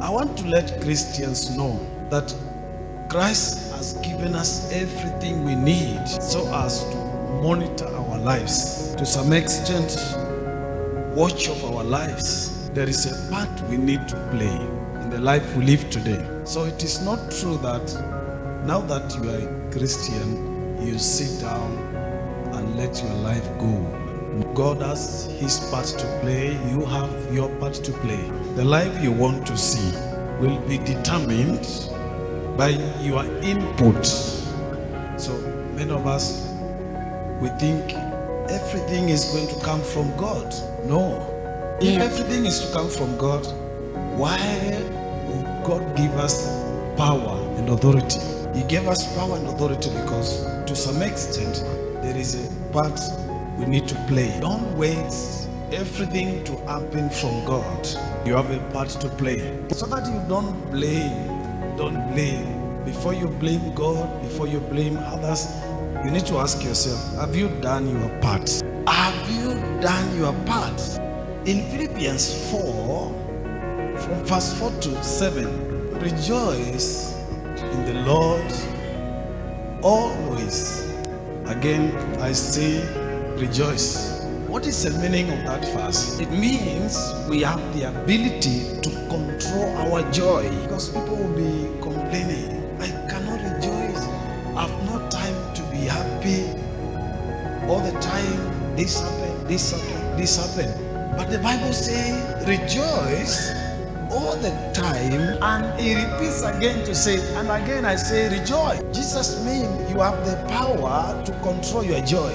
I want to let Christians know that Christ has given us everything we need so as to monitor our lives. To some extent, watch of our lives. There is a part we need to play in the life we live today. So it is not true that now that you are a Christian, you sit down and let your life go. God has his part to play, you have your part to play. The life you want to see will be determined by your input. So many of us, we think everything is going to come from God. No. If everything is to come from God, why would God give us power and authority? He gave us power and authority because to some extent there is a part we need to play. Don't wait everything to happen from God. You have a part to play. So that you don't blame. Don't blame. Before you blame God, before you blame others, you need to ask yourself, have you done your part? Have you done your part? In Philippians 4, from verse 4 to 7, rejoice in the Lord always. Again, I say rejoice. What is the meaning of that verse? It means we have the ability to control our joy because people will be complaining, I cannot rejoice. I have no time to be happy. All the time, this happened, this happened, this happened. But the Bible says, rejoice all the time. And he repeats again to say, and again I say, rejoice. Jesus means you have the power to control your joy.